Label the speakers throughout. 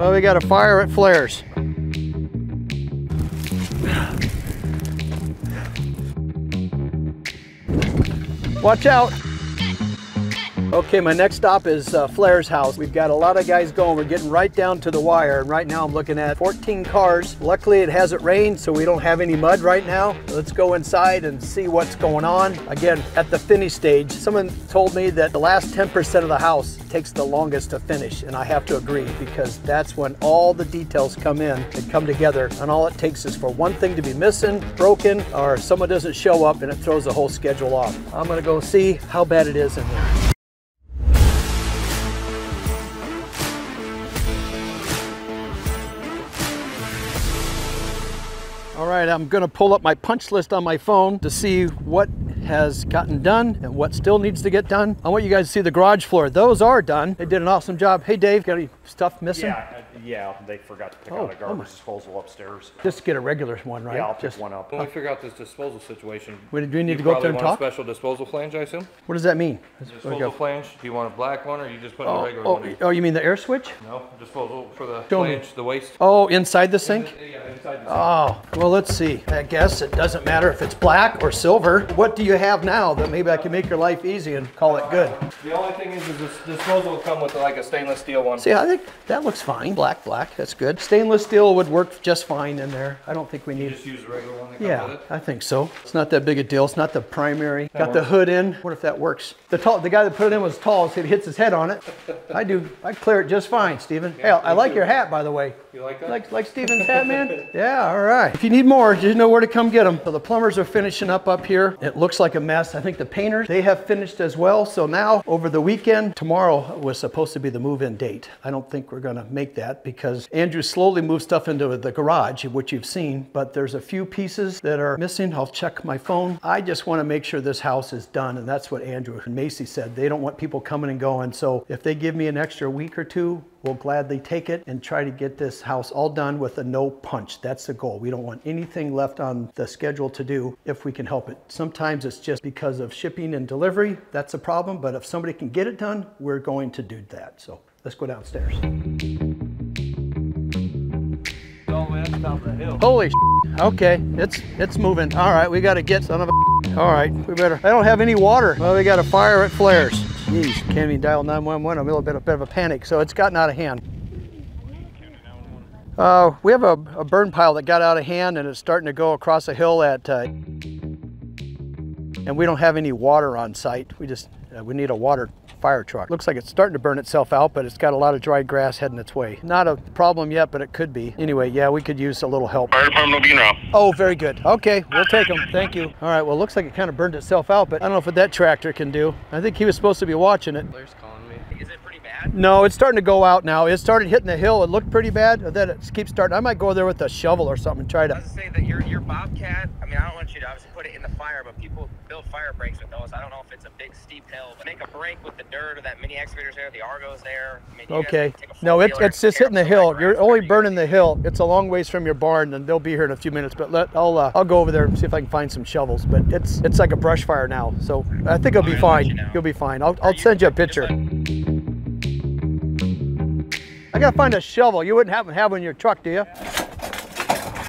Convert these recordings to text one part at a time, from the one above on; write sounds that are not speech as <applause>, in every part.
Speaker 1: Well, we got a fire at Flair's. Watch out. Okay, my next stop is uh, Flair's house. We've got a lot of guys going. We're getting right down to the wire. And right now I'm looking at 14 cars. Luckily it hasn't rained, so we don't have any mud right now. Let's go inside and see what's going on. Again, at the finish stage, someone told me that the last 10% of the house takes the longest to finish. And I have to agree because that's when all the details come in and come together. And all it takes is for one thing to be missing, broken, or someone doesn't show up and it throws the whole schedule off. I'm gonna go see how bad it is in here. Right, I'm gonna pull up my punch list on my phone to see what has gotten done and what still needs to get done. I want you guys to see the garage floor. Those are done. They did an awesome job. Hey Dave, got any stuff missing?
Speaker 2: Yeah, yeah, they forgot to pick
Speaker 1: Oh,
Speaker 2: out a
Speaker 1: oh my-
Speaker 2: garbage disposal upstairs.
Speaker 1: Just get a regular one, right?
Speaker 2: Yeah, I'll pick
Speaker 1: Just,
Speaker 2: one up.
Speaker 3: When we figure out this disposal situation,
Speaker 1: Wait, do we need
Speaker 3: you
Speaker 1: to go up there
Speaker 3: probably
Speaker 1: and
Speaker 3: want
Speaker 1: talk?
Speaker 3: a special disposal flange, I assume?
Speaker 1: What does that mean?
Speaker 3: Disposal flange, do you want a black one or you just put a
Speaker 1: Oh,
Speaker 3: regular
Speaker 1: oh,
Speaker 3: one in?
Speaker 1: oh, you mean the air switch?
Speaker 3: No, disposal for the
Speaker 1: Show me.
Speaker 3: flange, the waste.
Speaker 1: Oh, inside the sink?
Speaker 3: Yeah, inside the
Speaker 1: Oh, well, let's see. I guess it doesn't matter if it's black or silver. What do you have now that maybe I can make your life easy and call it good?
Speaker 3: The only thing is, is this disposal will come with like a stainless steel one.
Speaker 1: See, I think that looks fine. Black, black, that's good. Stainless steel would work just fine in there. I don't think we need
Speaker 3: Just use the regular one that
Speaker 1: Yeah,
Speaker 3: with it.
Speaker 1: I think so. It's not that big a deal. It's not the primary. Got the hood in. What if that works? The tall, the guy that put it in was tall, so he hits his head on it. <laughs> I do. I clear it just fine, Steven. Hey, I like
Speaker 3: too.
Speaker 1: your hat, by the way.
Speaker 3: You like that?
Speaker 1: Like, like Steven's hat, man? <laughs> Yeah, all right. If you need more, you know where to come get them. So the plumbers are finishing up up here. It looks like a mess. I think the painters, they have finished as well. So now, over the weekend, tomorrow was supposed to be the move-in date. I don't think we're gonna make that because Andrew slowly moved stuff into the garage, which you've seen, but there's a few pieces that are missing. I'll check my phone. I just wanna make sure this house is done, and that's what Andrew and Macy said. They don't want people coming and going. So if they give me an extra week or two, We'll gladly take it and try to get this house all done with a no punch. That's the goal. We don't want anything left on the schedule to do if we can help it. Sometimes it's just because of shipping and delivery. That's a problem. But if somebody can get it done, we're going to do that. So let's go downstairs. Holy okay, it's it's moving. All right, we got to get son of a. All right, we better. I don't have any water. Well, we got a fire at Flair's. Jeez, can't even dial 911. I'm a little bit, a bit of a panic, so it's gotten out of hand. Uh, we have a, a burn pile that got out of hand and it's starting to go across a hill at, uh, and we don't have any water on site. We just, uh, we need a water fire truck. Looks like it's starting to burn itself out, but it's got a lot of dry grass heading its way. Not a problem yet, but it could be. Anyway, yeah, we could use a little help.
Speaker 4: Fire department will be in route.
Speaker 1: Oh, very good. Okay, we'll take them. Thank you. All right, well, looks like it kind of burned itself out, but I don't know what that tractor can do. I think he was supposed to be watching it.
Speaker 3: Blair's calling me.
Speaker 5: Is it pretty bad?
Speaker 1: No, it's starting to go out now. It started hitting the hill. It looked pretty bad. Then it keeps starting. I might go there with a shovel or something and try to.
Speaker 5: I was to say that your your Bobcat. I mean, I don't want you to obviously put it in the fire, but people build fire breaks with those. I don't know if it's a big steep hill, but make a break with the dirt or that mini excavator's there, the Argo's there. I mean,
Speaker 1: Okay.
Speaker 5: can take a
Speaker 1: No, it's it's just hitting the
Speaker 5: up some of
Speaker 1: hill. You're only burning the hill. It's a long ways from your barn, and they'll be here in a few minutes. But let I'll uh, I'll go over there and see if I can find some shovels. But it's it's like a brush fire now, so I think it'll be fine. You'll be fine. I'll I'll send you a picture. Gotta find a shovel. You wouldn't happen to have one in your truck, do you?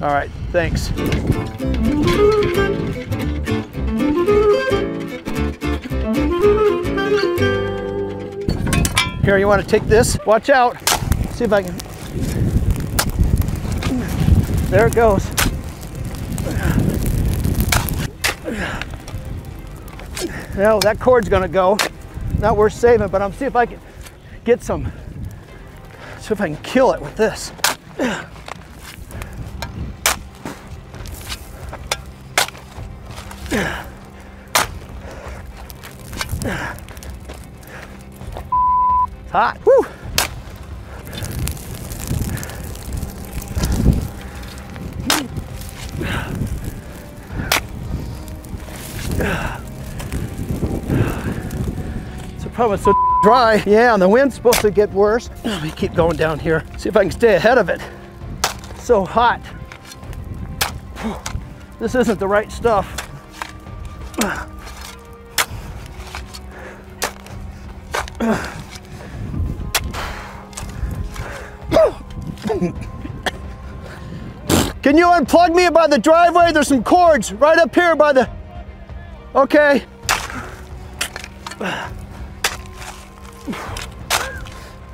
Speaker 1: All right, thanks. Here, you want to take this? Watch out. See if I can. There it goes. No, that cord's gonna go. Not worth saving, but I'm see if I can get some. See if I can kill it with this. It's hot. It's a problem. So dry. Yeah, and the wind's supposed to get worse. Let me keep going down here. See if I can stay ahead of it. So hot. This isn't the right stuff. Can you unplug me by the driveway? There's some cords right up here by the. Okay.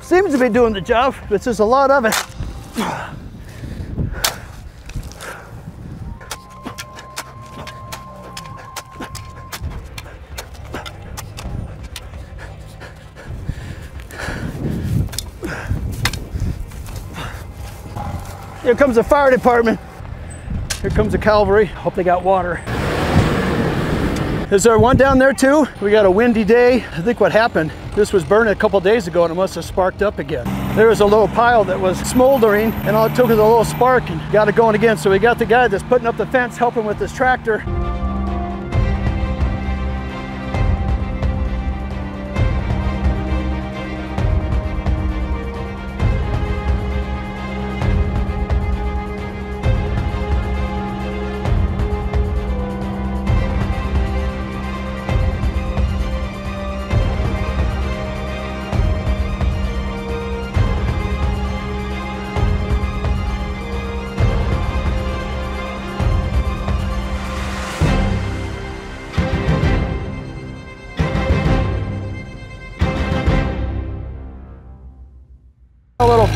Speaker 1: Seems to be doing the job. but there's a lot of it. Here comes the fire department. Here comes the cavalry. Hope they got water. Is there one down there too? We got a windy day. I think what happened, this was burning a couple days ago and it must have sparked up again. There was a little pile that was smoldering and all it took was a little spark and got it going again. So we got the guy that's putting up the fence helping with this tractor.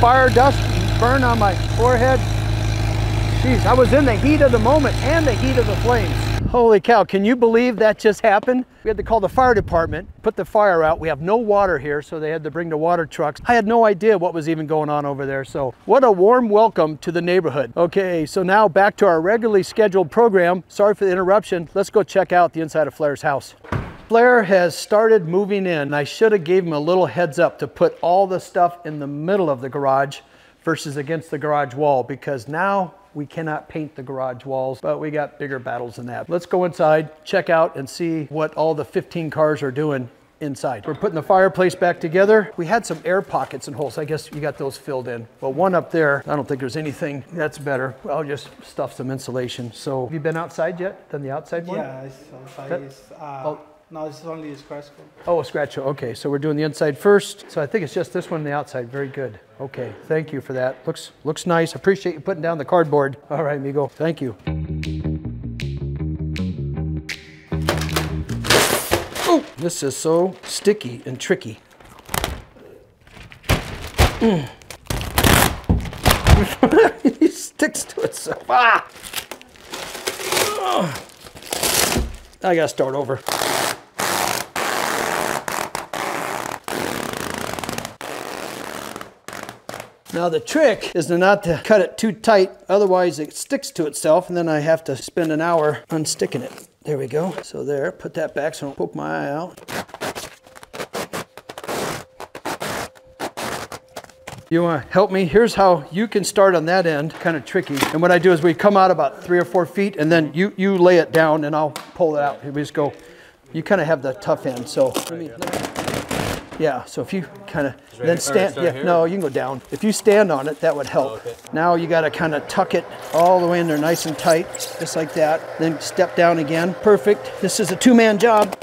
Speaker 1: Fire dust burn on my forehead. Jeez, I was in the heat of the moment and the heat of the flames. Holy cow, can you believe that just happened? We had to call the fire department, put the fire out. We have no water here, so they had to bring the water trucks. I had no idea what was even going on over there. So what a warm welcome to the neighborhood. Okay, so now back to our regularly scheduled program. Sorry for the interruption. Let's go check out the inside of Flair's house. Flair has started moving in. I should have gave him a little heads up to put all the stuff in the middle of the garage versus against the garage wall because now we cannot paint the garage walls, but we got bigger battles than that. Let's go inside, check out and see what all the 15 cars are doing inside. We're putting the fireplace back together. We had some air pockets and holes. I guess you got those filled in. But one up there, I don't think there's anything that's better. I'll just stuff some insulation. So have you been outside yet? Done the outside one?
Speaker 4: Yeah, it's outside.
Speaker 1: That-
Speaker 4: It's, uh,
Speaker 1: oh.
Speaker 4: No, it's only a scratch code.
Speaker 1: Oh, a scratch. Okay, so we're doing the inside first. So I think it's just this one on the outside. Very good. Okay, thank you for that. Looks looks nice. Appreciate you putting down the cardboard. All right, amigo. Thank you. Oh, this is so sticky and tricky. Mm. <laughs> he sticks to itself. Ah! I gotta start over. Now the trick is to not to cut it too tight, otherwise it sticks to itself and then I have to spend an hour unsticking it. There we go. So there, put that back so I don't poke my eye out. You want to help me? Here's how you can start on that end, kind of tricky. And what I do is we come out about three or four feet and then you, you lay it down and I'll pull it out. We just go. You kind of have the tough end. So let me, let me- yeah, so if you kind of then stand, yeah, no, you can go down. If you stand on it, that would help. Now you got to kind of tuck it all the way in there nice and tight, just like that. Then step down again. Perfect. This is a two-man job.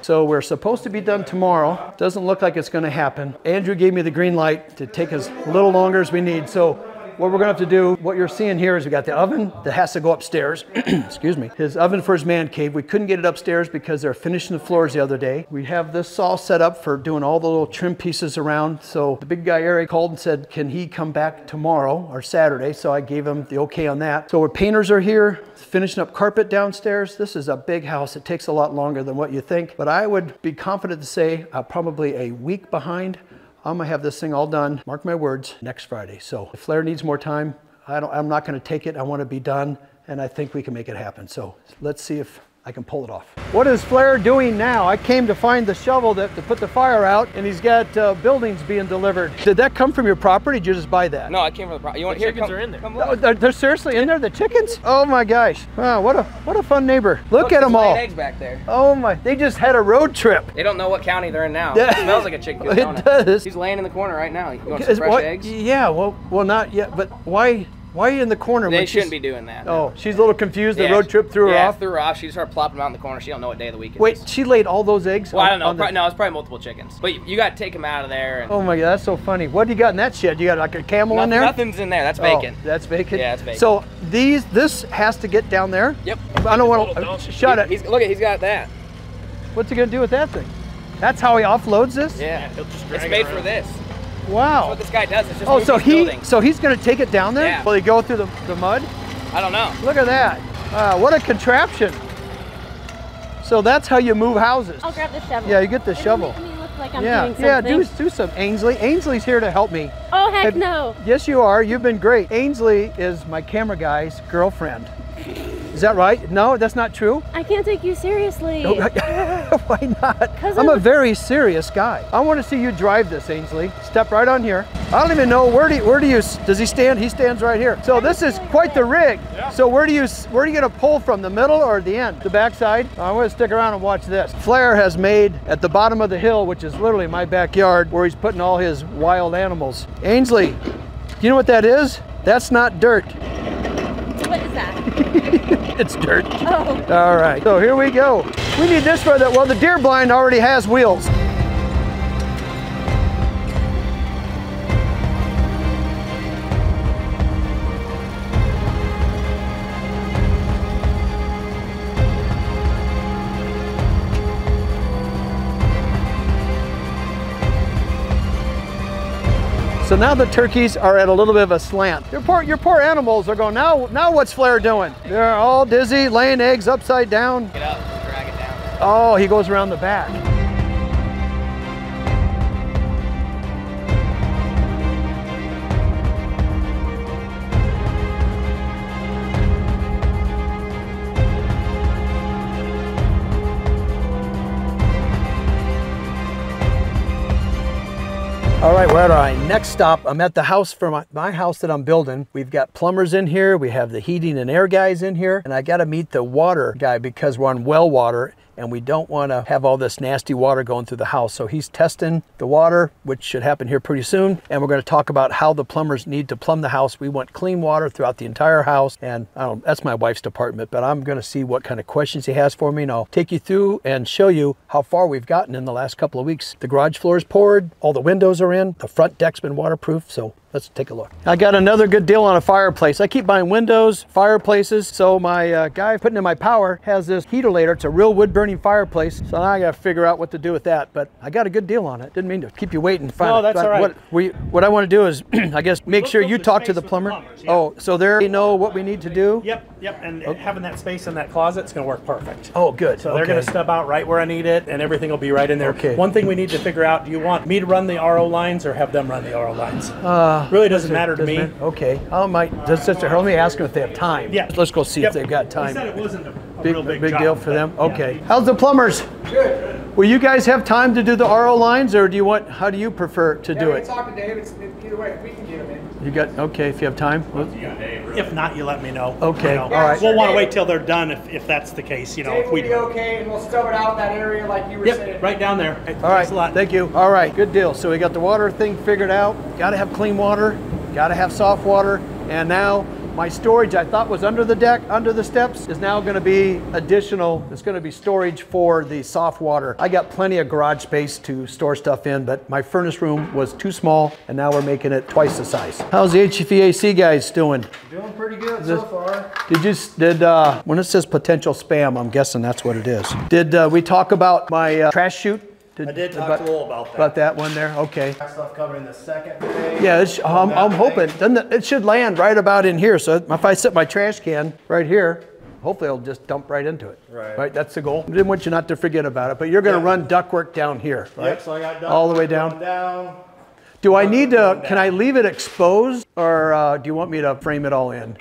Speaker 1: So we're supposed to be done tomorrow. Doesn't look like it's going to happen. Andrew gave me the green light to take as little longer as we need. So what we're to have to do, what you're seeing here is we got the oven that has to go upstairs. <clears throat> Excuse me. His oven for his man cave. We couldn't get it upstairs because they're finishing the floors the other day. We have this all set up for doing all the little trim pieces around. So the big guy Eric called and said, can he come back tomorrow or Saturday? So I gave him the okay on that. So our painters are here finishing up carpet downstairs. This is a big house. It takes a lot longer than what you think, but I would be confident to say uh, probably a week behind. I'm gonna have this thing all done, mark my words, next Friday. So if Flair needs more time, I don't, I'm not gonna take it. I wanna be done and I think we can make it happen. So let's see if I can pull it off. What is Flair doing now? I came to find the shovel that to put the fire out and he's got uh, buildings being delivered. Did that come from your property? Did you just buy that?
Speaker 3: No, I came from the property. You want
Speaker 6: The
Speaker 3: here?
Speaker 6: chickens
Speaker 3: come,
Speaker 6: are in there.
Speaker 3: Come
Speaker 1: Oh, they're, they're seriously in there, the chickens? Oh my gosh. Wow, what a what a fun neighbor. Look, at them all.
Speaker 3: eggs back there.
Speaker 1: Oh my, they just had a road trip.
Speaker 3: They don't know what county they're in now.
Speaker 1: Yeah.
Speaker 3: It smells like a chicken coop, <laughs>
Speaker 1: It does.
Speaker 3: He's laying in the corner right now. You want
Speaker 1: Is-
Speaker 3: some fresh
Speaker 1: what-
Speaker 3: eggs?
Speaker 1: Yeah, well, well, not yet. But why? Why are you in the corner?
Speaker 6: They
Speaker 1: when
Speaker 6: shouldn't be doing that.
Speaker 1: Oh, she's a little confused. The
Speaker 6: Yeah,
Speaker 1: road trip threw her
Speaker 6: yeah,
Speaker 1: off.
Speaker 6: threw her off. She just started plopping them out in the corner. She don't know what day of the week it
Speaker 1: Wait,
Speaker 6: is.
Speaker 1: she laid all those eggs?
Speaker 6: Well, I don't know.
Speaker 1: on the-
Speaker 6: no, it's probably multiple chickens. But you, you got to take them out of there. And
Speaker 1: Oh my god, that's so funny. What do you got in that shed? You got like a camel in there?
Speaker 6: Nothing's in there. That's
Speaker 1: Oh,
Speaker 6: bacon.
Speaker 1: that's bacon.
Speaker 6: Yeah, that's bacon.
Speaker 1: So these, this has to get down there.
Speaker 6: Yep.
Speaker 1: I don't want to
Speaker 6: dump.
Speaker 1: shut
Speaker 6: He-
Speaker 1: it.
Speaker 6: Look at he's got that.
Speaker 1: What's he gonna do with that thing? That's how he offloads this.
Speaker 6: Yeah.
Speaker 2: he'll just
Speaker 6: It's
Speaker 2: drag it
Speaker 6: made for this.
Speaker 1: Wow.
Speaker 6: What this guy does is just
Speaker 1: Oh, so he,
Speaker 6: buildings.
Speaker 1: so he's gonna take it down there?
Speaker 6: Yeah.
Speaker 1: Will he go through the, the mud?
Speaker 6: I don't know.
Speaker 1: Look at that. Uh, what a contraption. So that's how you move houses.
Speaker 7: I'll grab the shovel.
Speaker 1: Yeah, you get the
Speaker 7: It'll
Speaker 1: shovel.
Speaker 7: Make me look like I'm
Speaker 1: yeah,
Speaker 7: doing
Speaker 1: yeah, do, do some Ainsley. Ainsley's here to help me.
Speaker 7: Oh heck
Speaker 1: Have-
Speaker 7: no!
Speaker 1: Yes, you are. You've been great. Ainsley is my camera guy's girlfriend. Is that right? No, that's not true.
Speaker 7: I can't take you seriously. <laughs>
Speaker 1: Why not?
Speaker 7: 'Cause
Speaker 1: I'm
Speaker 7: I'm
Speaker 1: a
Speaker 7: a-
Speaker 1: very serious guy. I want to see you drive this, Ainsley. Step right on here. I don't even know where do you, where do you does he stand? He stands right here. So this is quite the rig. So where do you where are you going to pull from? The middle or the end? The backside? I'm going to stick around and watch this. Flair has made at the bottom of the hill, which is literally my backyard, where he's putting all his wild animals. Ainsley, do you know what that is? That's not dirt.
Speaker 7: What is that?
Speaker 1: It's dirt.
Speaker 7: Oh,
Speaker 1: All right, so here we go. We need this for that. well, the deer blind already has wheels. So now the turkeys are at a little bit of a slant. Your poor, your poor animals are going, now, now what's Flair doing? They're all dizzy, laying eggs upside down.
Speaker 6: Get up drag it down.
Speaker 1: Oh, he goes around the back. All right, we're at our next stop. I'm at the house for my, my house that I'm building. We've got plumbers in here. We have the heating and air guys in here. And I got to meet the water guy because we're on well water and we don't want to have all this nasty water going through the house. So he's testing the water, which should happen here pretty soon. And we're going to talk about how the plumbers need to plumb the house. We want clean water throughout the entire house. And I don't, that's my wife's department, but I'm going to see what kind of questions he has for me. And I'll take you through and show you how far we've gotten in the last couple of weeks. The garage floor is poured, all the windows are in, the front deck's been waterproof. So let's take a look. I got another good deal on a fireplace. I keep buying windows, fireplaces. So my uh, guy putting in my power has this heater later. It's a real wood burning fireplace. So now I got to figure out what to do with that. But I got a good deal on it. Didn't mean to keep you waiting. Find
Speaker 4: No, that's all right.
Speaker 1: What, we, what I want to do is, <clears throat> I guess, make sure you talk to the
Speaker 4: with the
Speaker 1: plumber.
Speaker 4: plumbers, yeah.
Speaker 1: Oh, so there they know what we need to do?
Speaker 4: Yep, yep, and having that space in that closet closet's gonna work perfect.
Speaker 1: Oh, good.
Speaker 4: So they're gonna
Speaker 1: Okay.
Speaker 4: stub out right where I need it, and everything will be right in there.
Speaker 1: Okay.
Speaker 4: One thing we need to figure out: Do you want me to run the RO lines or have them run the RO lines? Uh, really doesn't matter to me.
Speaker 1: it? Okay. I might, just, just, let me ask them if they have time.
Speaker 4: Yeah.
Speaker 1: Let's go see
Speaker 4: Yep.
Speaker 1: if they've got
Speaker 4: He
Speaker 1: time.
Speaker 4: said it wasn't
Speaker 1: Big,
Speaker 4: real big,
Speaker 1: big deal for
Speaker 4: but,
Speaker 1: them?
Speaker 4: yeah.
Speaker 1: Okay. How's the plumbers? Good. Will you guys have time to do the RO lines or do you want, how do you prefer to do it?
Speaker 8: Talk to Dave. It's, either way, we can get him in.
Speaker 1: You got, okay, if you have time?
Speaker 4: If not, you let me know.
Speaker 1: Okay,
Speaker 4: You know,
Speaker 1: all right.
Speaker 4: We'll want to wait till they're done if, if that's the case. You know,
Speaker 8: Dave
Speaker 4: if
Speaker 8: will
Speaker 4: we.
Speaker 8: be okay, and we'll stub it out in that area like you were
Speaker 4: Yep,
Speaker 8: saying.
Speaker 4: right down there.
Speaker 1: All right,
Speaker 4: Thanks a lot.
Speaker 1: thank you. All right, good deal. So we got the water thing figured out. Got to have clean water, got to have soft water, and now my storage I thought was under the deck, under the steps, is now going to be additional. It's going to be storage for the soft water. I got plenty of garage space to store stuff in, but my furnace room was too small, and now we're making it twice the size. How's the HVAC guys doing?
Speaker 8: Doing pretty good so far.
Speaker 1: Did you, did, uh, when it says potential spam, I'm guessing that's what it is. Did uh, we talk about my uh, trash chute?
Speaker 4: I did talk to Lowell about that.
Speaker 1: About that one there, okay.
Speaker 8: Stuff covered in the second day.
Speaker 1: Yeah, I'm, I'm hoping, it, it should land right about in here, so if I set my trash can right here, hopefully it'll just dump right into it.
Speaker 8: Right.
Speaker 1: Right, that's the goal. I didn't want you not to forget about it, but you're gonna
Speaker 8: Yeah.
Speaker 1: run ductwork down here, right?
Speaker 8: Yep, so I got done.
Speaker 1: All the way down?
Speaker 8: Down.
Speaker 1: Do I need to, can I leave it exposed, or uh, do you want me to frame it all in?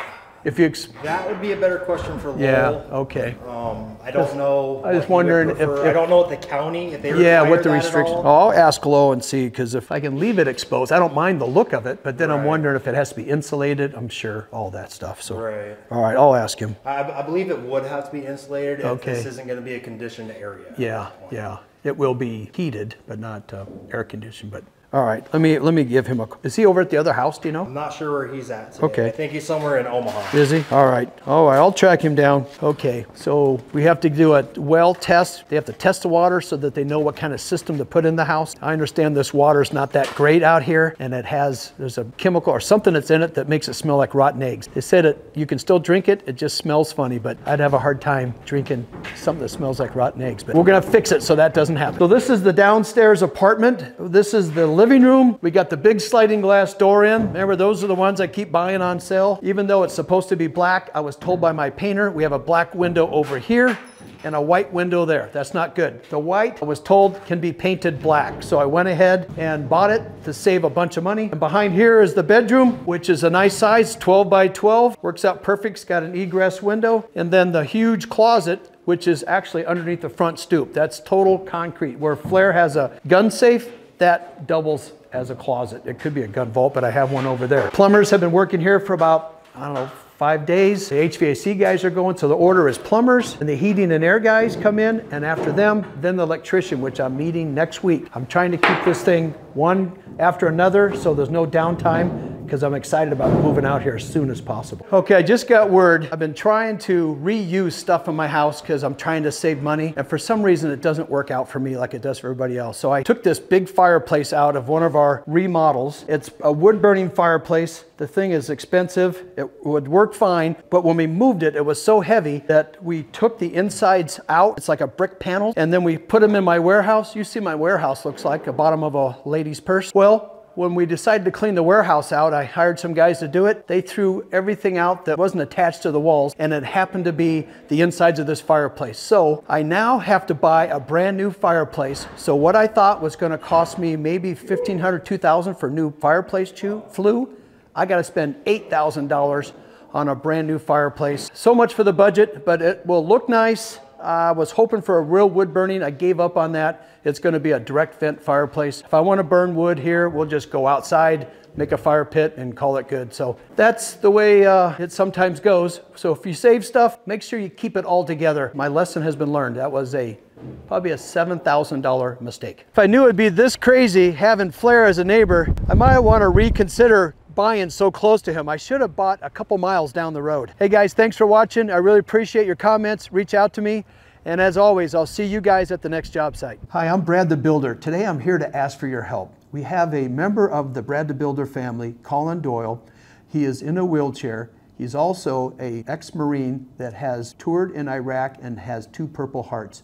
Speaker 1: If you, ex-
Speaker 8: That would be a better question for Lowell.
Speaker 1: yeah, okay.
Speaker 8: Um, I don't know.
Speaker 1: I was
Speaker 8: what he would
Speaker 1: wondering if-
Speaker 8: prefer. I don't know what the county, if they
Speaker 1: Yeah,
Speaker 8: require
Speaker 1: what the
Speaker 8: that at
Speaker 1: restrictions,
Speaker 8: all.
Speaker 1: I'll ask Low and see, because if I can leave it exposed, I don't mind the look of it, but then I'm
Speaker 8: Right.
Speaker 1: wondering if it has to be insulated, I'm sure, all that stuff, so.
Speaker 8: Right.
Speaker 1: All right, I'll ask him.
Speaker 8: I, I believe it would have to be insulated if
Speaker 1: Okay.
Speaker 8: this isn't going to be a conditioned area.
Speaker 1: Yeah, yeah. It will be heated, but not uh, air conditioned, but, All right, let me, let me give him a, is he over at the other house, do you know?
Speaker 8: I'm not sure where he's at today.
Speaker 1: Okay.
Speaker 8: I think he's somewhere in Omaha.
Speaker 1: Is he? All right. All right, I'll track him down. Okay, so we have to do a well test. They have to test the water so that they know what kind of system to put in the house. I understand this water is not that great out here and it has, there's a chemical or something that's in it that makes it smell like rotten eggs. They said it, you can still drink it, it just smells funny, but I'd have a hard time drinking something that smells like rotten eggs. But we're gonna fix it so that doesn't happen. So this is the downstairs apartment. This is the living room. We got the big sliding glass door in. Remember, those are the ones I keep buying on sale. Even though it's supposed to be black, I was told by my painter, we have a black window over here and a white window there. That's not good. The white, I was told, can be painted black. So I went ahead and bought it to save a bunch of money. And behind here is the bedroom, which is a nice size, 12 by 12. Works out perfect. It's got an egress window. And then the huge closet which is actually underneath the front stoop. That's total concrete. Where Flair has a gun safe, that doubles as a closet. It could be a gun vault, but I have one over there. Plumbers have been working here for about, I don't know, five days. The HVAC guys are going, so the order is plumbers and the heating and air guys come in, and after them, then the electrician, which I'm meeting next week. I'm trying to keep this thing one after another, so there's no downtime because I'm excited about moving out here as soon as possible. Okay, I just got word. I've been trying to reuse stuff in my house because I'm trying to save money. And for some reason, it doesn't work out for me like it does for everybody else. So I took this big fireplace out of one of our remodels. It's a wood burning fireplace. The thing is expensive. It would work fine. But when we moved it, it was so heavy that we took the insides out. It's like a brick panel. And then we put them in my warehouse. You see my warehouse looks like the bottom of a lady's purse. Well, when we decided to clean the warehouse out, I hired some guys to do it. They threw everything out that wasn't attached to the walls, and it happened to be the insides of this fireplace. So I now have to buy a brand new fireplace. So what I thought was going to cost me maybe $1,500, $2,000 for new fireplace chew, flue, I got to spend $8,000 on a brand new fireplace. So much for the budget, but it will look nice. I was hoping for a real wood burning. I gave up on that. It's going to be a direct vent fireplace. If I want to burn wood here, we'll just go outside, make a fire pit, and call it good. So that's the way uh, it sometimes goes. So if you save stuff, make sure you keep it all together. My lesson has been learned. That was a probably a $7,000 mistake. If I knew it'd be this crazy having Flair as a neighbor, I might want to reconsider buying so close to him. I should have bought a couple miles down the road. Hey guys, thanks for watching. I really appreciate your comments. Reach out to me. And as always, I'll see you guys at the next job site. Hi, I'm Brad the Builder. Today I'm here to ask for your help. We have a member of the Brad the Builder family, Colin Doyal. He is in a wheelchair. He's also a ex-Marine that has toured in Iraq and has two Purple Hearts.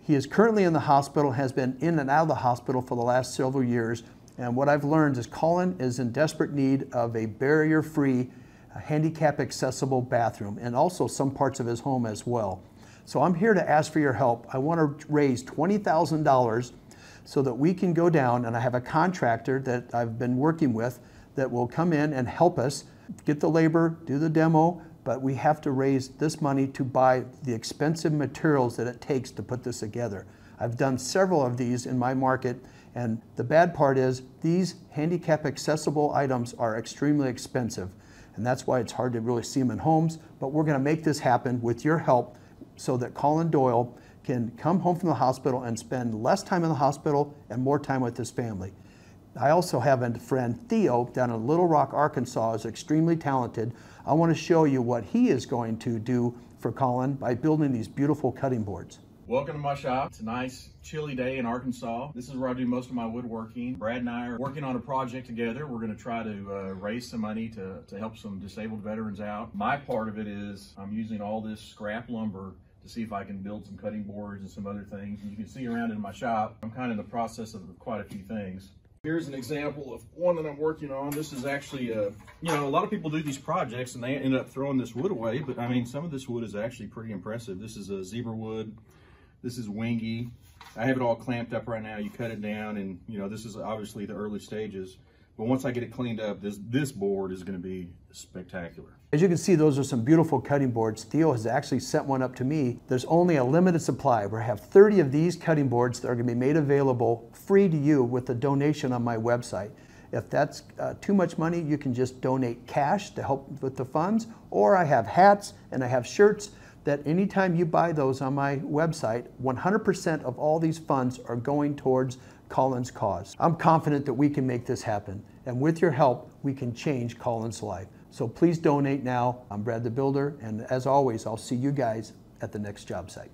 Speaker 1: He is currently in the hospital, has been in and out of the hospital for the last several years. And what I've learned is Colin is in desperate need of a barrier-free, uh, handicap accessible bathroom and also some parts of his home as well. So I'm here to ask for your help. I want to raise $20,000 so that we can go down and I have a contractor that I've been working with that will come in and help us get the labor, do the demo, but we have to raise this money to buy the expensive materials that it takes to put this together. I've done several of these in my market and the bad part is these handicap accessible items are extremely expensive and that's why it's hard to really see them in homes, but we're gonna make this happen with your help so that Colin Doyal can come home from the hospital and spend less time in the hospital and more time with his family. I also have a friend, Theo, down in Little Rock, Arkansas, is extremely talented. I want to show you what he is going to do for Colin by building these beautiful cutting boards.
Speaker 9: Welcome to my shop. It's a nice chilly day in Arkansas. This is where I do most of my woodworking. Brad and I are working on a project together. We're going to try to uh, raise some money to, to help some disabled veterans out. My part of it is I'm using all this scrap lumber to see if I can build some cutting boards and some other things. And you can see around in my shop, I'm kind of in the process of quite a few things. Here's an example of one that I'm working on. This is actually, uh, you know, a lot of people do these projects and they end up throwing this wood away, but I mean, some of this wood is actually pretty impressive. This is a zebra wood. This is wenge. I have it all clamped up right now. You cut it down and, you know, this is obviously the early stages. But once I get it cleaned up, this, this board is going to be spectacular.
Speaker 1: As you can see, those are some beautiful cutting boards. Theo has actually sent one up to me. There's only a limited supply. We have 30 of these cutting boards that are going to be made available free to you with a donation on my website. If that's uh, too much money, you can just donate cash to help with the funds, or I have hats and I have shirts that anytime you buy those on my website, 100% of all these funds are going towards Colin's cause. I'm confident that we can make this happen, and with your help, we can change Colin's life. So please donate now. I'm Brad the Builder, and as always, I'll see you guys at the next job site.